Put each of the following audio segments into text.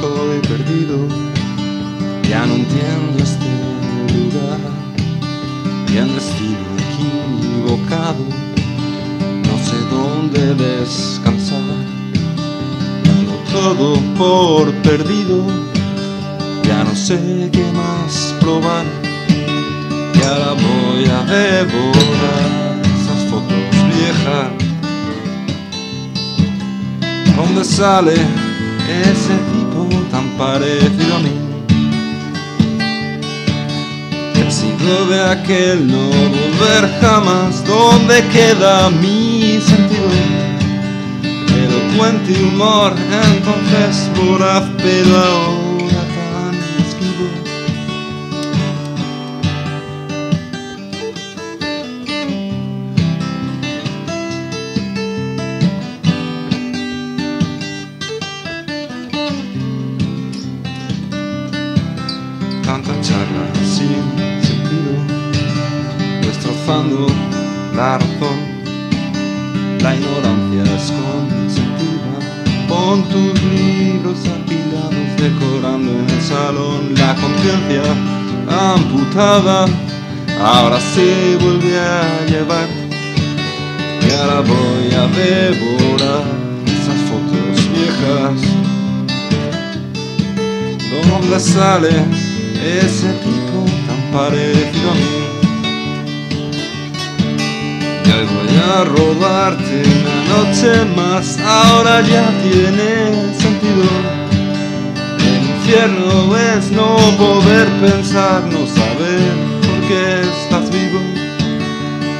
repitiendo este lugar y el destino equivocado. No sé dónde descansar, dando todo por perdido. Ya no sé qué más probar. Y ahora voy a devorar esas fotos viejas. ¿Dónde sale ese tipo tan parecido a mí? Ha sido de aquel no volver jamás. ¿Dónde queda mi sentido? Elocuente humor, entonces voraz, pero tanta charla sin sentido, destrozando la razón, la ignorancia es consentida. Pon tus libros apilados, decorando en el salón la conciencia amputada. Ahora se vuelve a llevar y ahora voy a devorar esas fotos viejas. ¿Dónde sale ese tipo tan parecido a mí? Y hoy voy a robarte una noche más, ahora ya tiene sentido. El infierno es no poder pensar, no saber por qué estás vivo.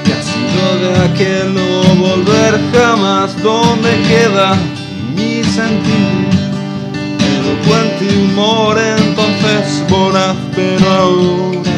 Que ha sido de aquel no volver jamás, ¿dónde queda mi sentido? elocuente humor voraz, pero aún